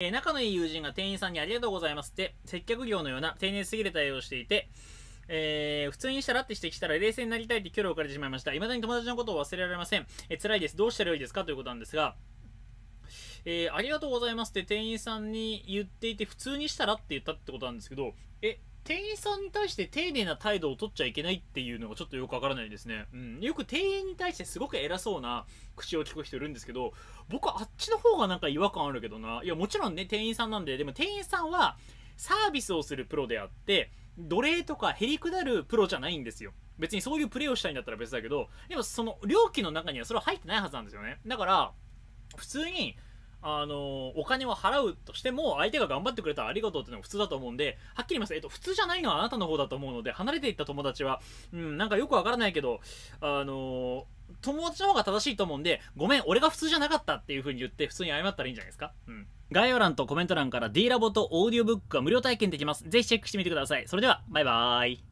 えー仲のいい友人が店員さんにありがとうございますって、接客業のような丁寧すぎる対応をしていて、えー普通にしたらって指摘したら冷静になりたいって距離を置かれてしまいました。未だに友達のことを忘れられません。えー辛いです。どうしたらよいですか？ということなんですが、えーありがとうございますって店員さんに言っていて、普通にしたらって言ったってことなんですけど、え、店員さんに対して丁寧な態度を取っちゃいけないっていうのがちょっとよくわからないですね。うん。よく店員に対してすごく偉そうな口を聞く人いるんですけど、僕はあっちの方がなんか違和感あるけどな。いや、もちろんね、店員さんなんで、でも店員さんはサービスをするプロであって、奴隷とかへりくだるプロじゃないんですよ。別にそういうプレーをしたいんだったら別だけど、でもその料金の中にはそれは入ってないはずなんですよね。だから、普通に、あのお金を払うとしても、相手が頑張ってくれたらありがとうっていうのが普通だと思うんで、はっきり言います。えっと、普通じゃないのはあなたの方だと思うので、離れていった友達は、うん、なんかよくわからないけど、あの友達の方が正しいと思うんで、ごめん、俺が普通じゃなかったっていう風に言って、普通に謝ったらいいんじゃないですか？うん。概要欄とコメント欄から D ラボとオーディオブックが無料体験できます。ぜひチェックしてみてください。それでは、バイバーイ。